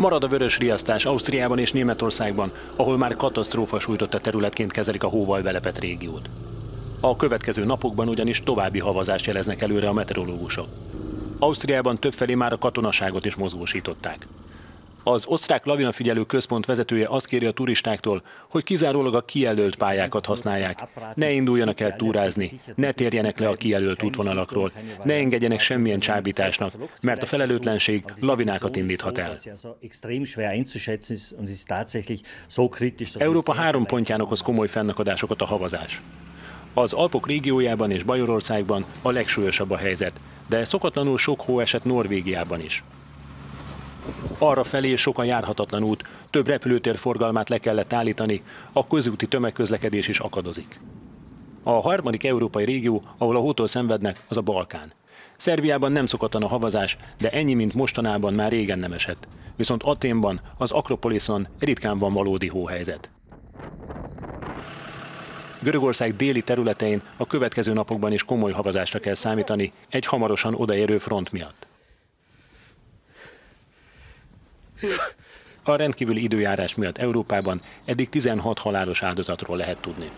Marad a vörös riasztás Ausztriában és Németországban, ahol már katasztrófa sújtotta területként kezelik a hóval belepett régiót. A következő napokban ugyanis további havazást jeleznek előre a meteorológusok. Ausztriában többfelé már a katonaságot is mozgósították. Az osztrák lavinafigyelő központ vezetője azt kéri a turistáktól, hogy kizárólag a kijelölt pályákat használják. Ne induljanak el túrázni, ne térjenek le a kijelölt útvonalakról, ne engedjenek semmilyen csábításnak, mert a felelőtlenség lavinákat indíthat el. Európa három pontján okoz komoly fennakadásokat a havazás. Az Alpok régiójában és Bajorországban a legsúlyosabb a helyzet, de szokatlanul sok hó esett Norvégiában is. Arra felé sokan járhatatlan út, több repülőtér forgalmát le kellett állítani, a közúti tömegközlekedés is akadozik. A harmadik európai régió, ahol a hótól szenvednek, az a Balkán. Szerbiában nem szokatlan a havazás, de ennyi, mint mostanában már régen nem esett. Viszont Aténban, az Akropoliszon ritkán van valódi hóhelyzet. Görögország déli területein a következő napokban is komoly havazásra kell számítani egy hamarosan odaérő front miatt. A rendkívüli időjárás miatt Európában eddig 16 halálos áldozatról lehet tudni.